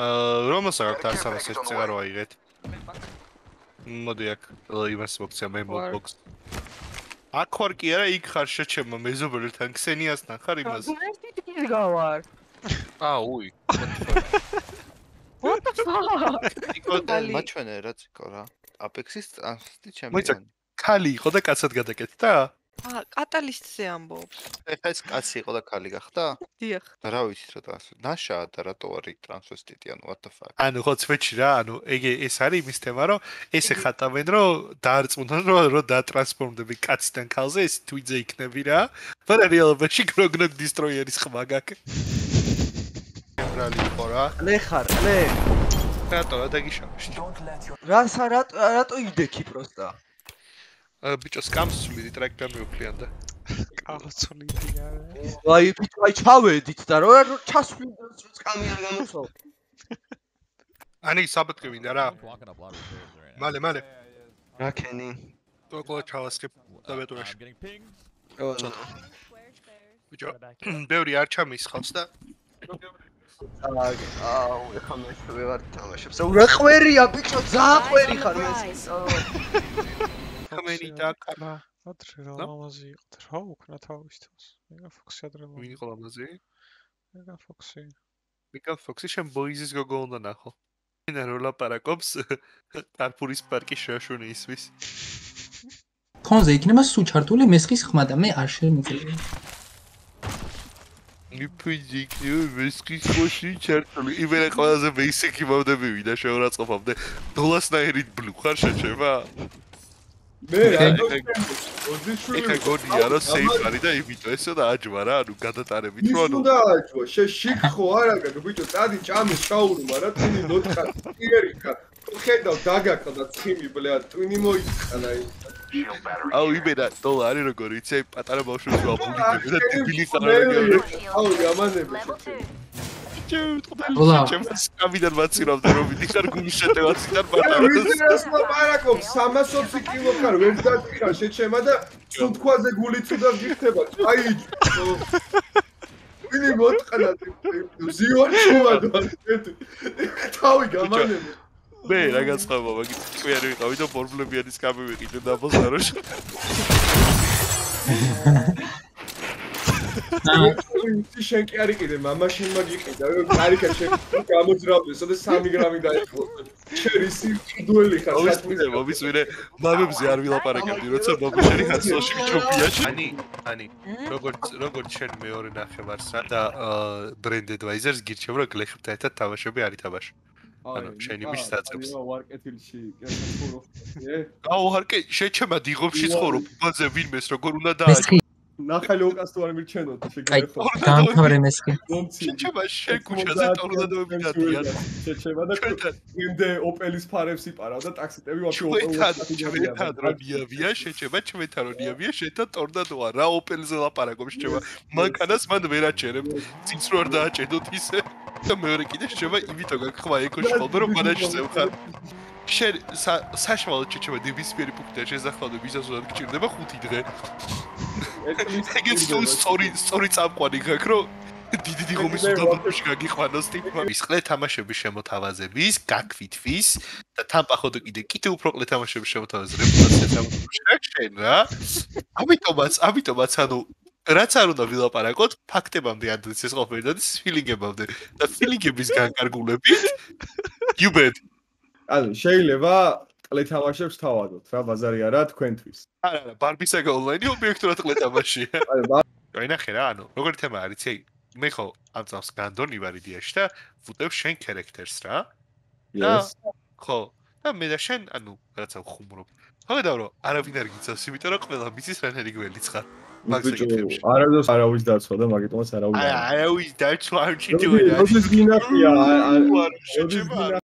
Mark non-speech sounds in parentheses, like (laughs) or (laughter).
აა რომელსაც აქვს არსავას ეს წეგარო აიღეთ. მოდი აქ იმას მოგცია მე მოგს. აქ ხარ კი არა იქ ხარ შეჩემო მეზობელთან ქსენიასთან ხარ იმას. გავარ. (laughs) აა უი. What the fuck? იკო მაჩვენე რა ციკო რა. Apex-ის ტრანსტი მოიცა ჩემი. ქალი იყო და კაცად გადაკეთდა? აა კატალისტზე ამბობს. ეხა ეს კაცი იყო და ქალი გახდა? დიახ. რა ვიცით რა ტრანს. ნაშაა და რატო არის ტრანსვესტიტი ანუ what the fuck. ანუ ხო ცვეჩი რა, ანუ ეგე ეს არის იმის თემა, რომ ესე ხატავენ, რომ დაარწმუნონ, რომ რომ დატრანსფორმდები კაციდან ქალზე, ეს თვითზე იქნები რა. მაგრამ რეალობაში გროგნოგ დისტროიერის ხმა გაქვს. ბრალი ხო რა? ლე ხარ, ლე. რატო რა დაგიშავში? რა სა რატო რატო იდექი პროსტა? ა ბიჭო სკამს სულიდი ტრეკ გამიუფლიან და კაცოლიდი არა. აი ბიჭო აი ჩავედით და რა ჩასვლი სკამი არ გამოსო. ანი საბოტკი მინდა რა. მალე მალე. რა კენი? თქო ჩავასკებ დაბეტურაში. ბიჭო ბევრი არ ჩამისხავს და აუ ეხა მე შევარ თამაშებს. რა ყვერია ბიჭო, ზაყვერი ხარ ეს. ხმენი დაკამა. ატრე რა ლამაზი იყო. რა უკნა თავისთვის. მეგა ფოქსი ადრე ლამაზი. ვინ იყო ლამაზი? მეგა ფოქსი. მიკა ფოქსი შენ ბოიზის გოგო უნდა ნახო. ინა რო ლაპარაკობს (laughs) ტარფურის პარკის შაშუნი ისვის. ფონზე იქნება სუჩარტული მესხის ხმა და მე არ შემიძლია. იფიჯიკი მესხის ხოში ჩარტული. იმენა ყველაზე ბეისიკი მომდები ვიდა შეურაცხყოფამდე. დოლასნაირით ბლუ ხარ შეჩება? მე რა ეხა გონია რომ სეიფ არის და იმითო ესო და აჯვა რა ანუ გადატარებით რო ანუ უნდა აჯვა შე შიქ ხო არა გაგ ბიჭო წადი ჭამი შაურმა რა ტვინი ნოთხა პირი ხარ ხედავ დაგაკა და ცხიმი ბლეა ტვინი მოიწყანა ის აუ იმენა დოლარი როგორ იცი აი პატარა ბავშვებს ვაბუნიკები და ტიბილი ხარ რა აუ ამანები ვალა. ჩემს კაბინეტ მაცირავდა რომ მიდიხარ გულის შეტევაციდან პატარა ვიზიას ლაპარაკობ 320 კილო ხარ ვერ დაგიხარ შეჩემა და სულ თქვაზე გული ცუდად გიხდება აი ვინი მოტყნა ზიონ შევადო თავი გამანები მე რა გაცხობა მაგით კვიარი ვიყავი და პრობლემიანის კაბი ვიყიდე და ბოზაროში ის (laughs) შენ კი არ იყიდე მამაშენ მაგიყიდა რომ კარიკა შენ გამოძრავდეს და 3 გრამი დაიხო შენ ისი დუელი ხარ. მომისმინე მომისმინე მამებზე არ ვილაპარაკებდი როცა მომიშენი ხაცოში ჩოფია ani ani როგორც როგორც შენ მეორე ნახევარს რა და ბრენდ ადვაიზერს გირჩევ რომ გლეხებთან ერთად თამაშები არ ითამაშო ანუ შენი მის დაწყებს. აი ვარკეთილში კეთილო აუ ჰარკე შეჩემა დიღობში ცხოვრობ ბაზე ვინმეს როგორ უნდა დააჭო ნახალი უკას თუ არ მირჩენოთ კაი, შეგეხო დაამთავრე მესხი. შეჩემა შენ ქუჩაზე ტორნადოებიდან შეჩემა და იმდე ოპელის ფარებს იპარავ და ტაქსიტები ვაფშე ჩვენთან ჩვენთან რო ნიავია შეჩემა ჩვენთან რო ნიავია შენთან ტორნადოა რა ოპელზე ლაპარაკობს შეჩემა მანქანას მან ვერ აჭერებ წინც რო არ დააჭედოთ ისე. და მეორე კიდე შეჩემა იმითო გაგხმა ეკოში ხოლმე რომ მანაჩზე ვხარ შენ საშუალო შეჩემა დივისფერი პუნქტია შეზახლავდა ვიზაზურად გჭირდება 5 დღე. (laughs) ეგეც თუ სწორი სწორი წამყვანი გაქვს რომ დიდი დიდი ღომის უდაბნოში გაგიყვანოს ტიპმა ის ყლე თამაშების შემოთავაზების გაგვითხვის და თან პახოდო კიდე კიდე უფრო ყლე თამაშების შემოთავაზების რეპუტაცია თამაშებში შენ რა. ამიტომაც ამიტომაც ანუ რაც არ უნდა ვილაპარაკოთ ფაქტებამდე ადრეს ეს ყოფილი და ფილინგებამდე და ფილინგების განკარგულებით. You bet ანუ შეიძლება ყლე თამაშებს თავადოთ რა ბაზარი არა თქვენთვის არა არა ბარბისაგა ონლაინი ობიექტურად ყლე თამაშია აი აი ნახე რა ანუ როგორი თემა არის იცი მე ხო ამ წავს განდონი ვარ იდეაში და ვუტევ შენ ქარაქტერს რა და ხო და მე და შენ ანუ რაღაცა ხუმრობ ხედავ რომ არავინ არ გიცავს იმიტომ რომ ყველა მიცის რანერი გველიც ხარ ბიჭო არადოს არავის დაცვა და მაგიტომაც არავის აი არავის დაცვა არ და როდის გინახია როდის